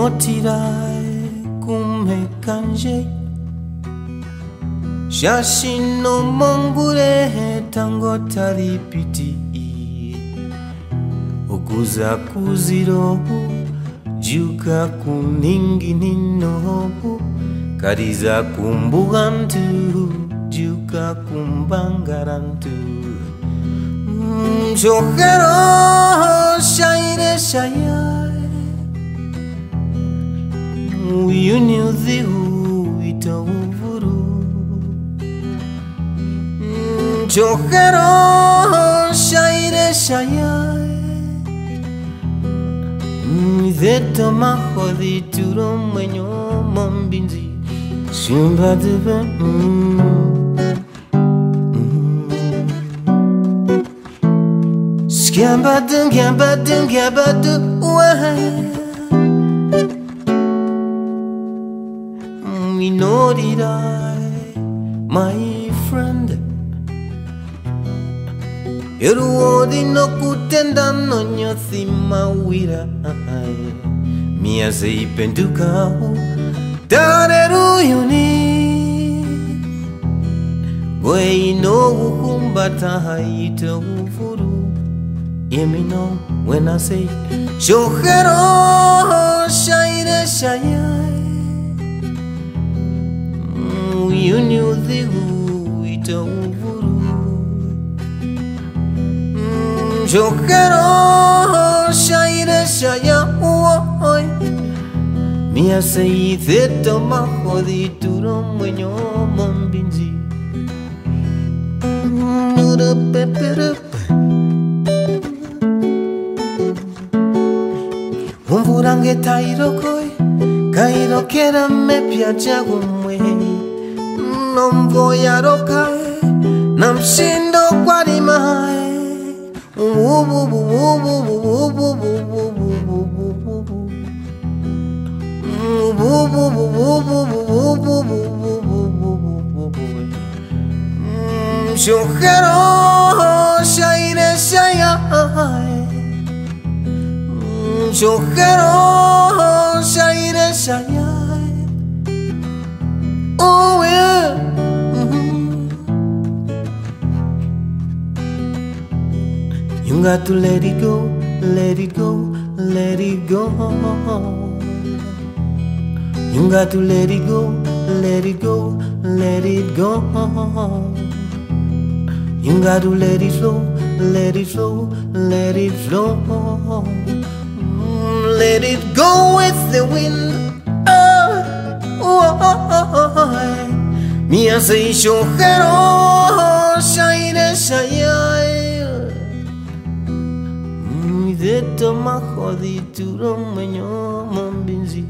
notirai come kanji Shashin no mongure tango taripiti Okuza kuzirobu Juka kuningi ninobu. Kariza kumbugantu Juka kumbangarantu. Mjojero mm, jokero shaire shayai idheto mahodhi turo mwenyo mombinzi shumbadube Skambadum, gambadum, gambadum, wah we know that I, my friend, eruwodi nokutenda nonyosi mawira. Miaze ipendukawo tareruyuni gweinogukumbata haite ufuru yemino wenase shohero shaire shayai uyuni udhigu ite ufuru when I say Shojero shaire shayai uyuniudhigu itauvuru jokero shaire shaya uoi mia seitheta mahodhi turo mwenyo mombinzi umvura ngetairokoi kairokera mepya jagumwei nomvoyarokae na mshindo kwa rimae Shojero shaire shayae Shojero shaire shayae You got to let it go, let it go, let it go. You got to let it go, let it go, let it go. You got to let it flow, let it flow, let it flow. Let it go with the wind. Oh, oh, oh, oh. oh, oh. Mia sei shojero, shaire shayai. de toma joditura mwenye mambinzi